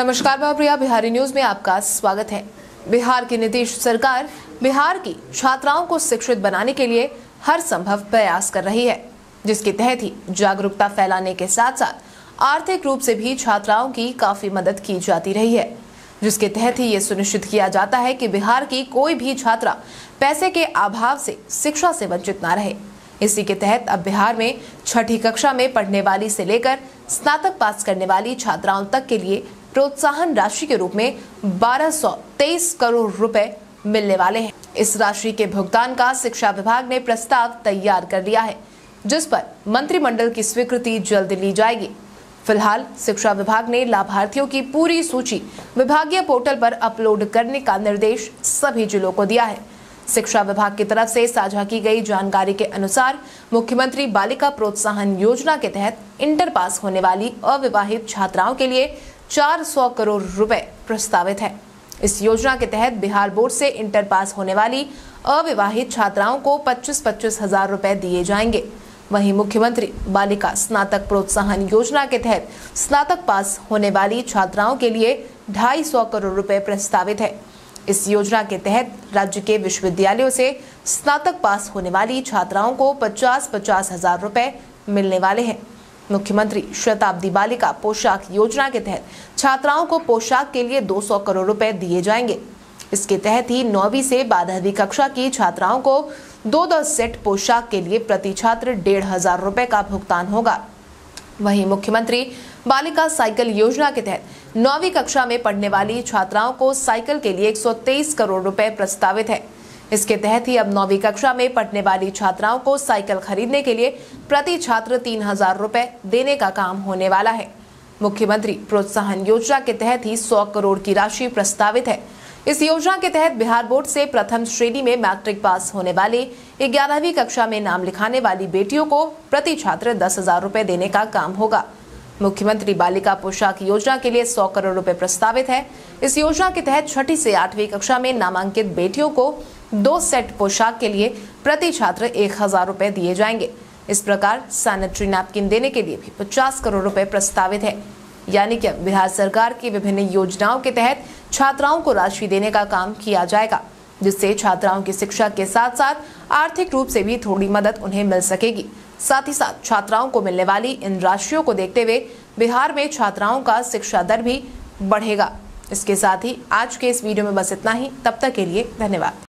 नमस्कार, मैं प्रिया। बिहारी न्यूज़ में आपका स्वागत है। बिहार की नीतीश सरकार बिहार की छात्राओं को शिक्षित बनाने के लिए हर संभव प्रयास कर रही है, जिसके तहत ही जागरूकता फैलाने के साथ साथ आर्थिक रूप से भी छात्राओं की काफ़ी मदद की जाती रही है, जिसके तहत ही ये सुनिश्चित किया जाता है कि बिहार की कोई भी छात्रा पैसे के अभाव से शिक्षा से वंचित न रहे। इसी के तहत अब बिहार में छठी कक्षा में पढ़ने वाली से लेकर स्नातक पास करने वाली छात्राओं तक के लिए प्रोत्साहन राशि के रूप में 1223 करोड़ रुपए मिलने वाले हैं। इस राशि के भुगतान का शिक्षा विभाग ने प्रस्ताव तैयार कर लिया है, जिस पर मंत्रिमंडल की स्वीकृति जल्द ली जाएगी। फ़िलहाल शिक्षा विभाग ने लाभार्थियों की पूरी सूची विभागीय पोर्टल पर अपलोड करने का निर्देश सभी जिलों को दिया है। शिक्षा विभाग की तरफ़ से साझा की गई जानकारी के अनुसार मुख्यमंत्री बालिका प्रोत्साहन योजना के तहत इंटर पास होने वाली अविवाहित छात्राओं के लिए 400 करोड़ रुपए प्रस्तावित है। इस योजना के तहत बिहार बोर्ड से इंटर पास होने वाली अविवाहित छात्राओं को पच्चीस पच्चीस हज़ार रुपए दिए जाएँगे। वहीं मुख्यमंत्री बालिका स्नातक प्रोत्साहन योजना के तहत स्नातक पास होने वाली छात्राओं के लिए ढाई सौ करोड़ रुपए प्रस्तावित है। इस योजना के तहत राज्य के विश्वविद्यालयों से स्नातक पास होने वाली छात्राओं को पचास पचास हज़ार रुपए मिलने वाले हैं। मुख्यमंत्री शताब्दी बालिका पोशाक योजना के तहत छात्राओं को पोशाक के लिए 200 करोड़ रुपए दिए जाएँगे। इसके तहत ही नौवीं से बारहवीं कक्षा की छात्राओं को दो दो सेट पोशाक के लिए प्रति छात्र डेढ़ हज़ार रुपए का भुगतान होगा। वहीं मुख्यमंत्री बालिका साइकिल योजना के तहत नौवीं कक्षा में पढ़ने वाली छात्राओं को साइकिल के लिए 123 करोड़ रुपए प्रस्तावित है। इसके तहत ही अब नौवीं कक्षा में पढ़ने वाली छात्राओं को साइकिल खरीदने के लिए प्रति छात्र तीन हज़ार रुपए देने का काम होने वाला है। मुख्यमंत्री प्रोत्साहन योजना के तहत ही 100 करोड़ की राशि प्रस्तावित है। इस योजना के तहत बिहार बोर्ड से प्रथम श्रेणी में मैट्रिक पास होने वाले ग्यारहवीं कक्षा में नाम लिखाने वाली बेटियों को प्रति छात्र दस हज़ार रूपए देने का काम होगा। मुख्यमंत्री बालिका पोशाक योजना के लिए 100 करोड़ रुपए प्रस्तावित है। इस योजना के तहत छठी से आठवीं कक्षा में नामांकित बेटियों को दो सेट पोशाक के लिए प्रति छात्र एक हज़ार रूपए दिए जाएँगे। इस प्रकार सैनिटरी नैपकिन देने के लिए भी पचास करोड़ रुपए प्रस्तावित है। यानी कि बिहार सरकार की विभिन्न योजनाओं के तहत छात्राओं को राशि देने का काम किया जाएगा, जिससे छात्राओं की शिक्षा के साथ साथ आर्थिक रूप से भी थोड़ी मदद उन्हें मिल सकेगी। साथ ही साथ छात्राओं को मिलने वाली इन राशियों को देखते हुए बिहार में छात्राओं का शिक्षा दर भी बढ़ेगा। इसके साथ ही आज के इस वीडियो में बस इतना ही। तब तक के लिए धन्यवाद।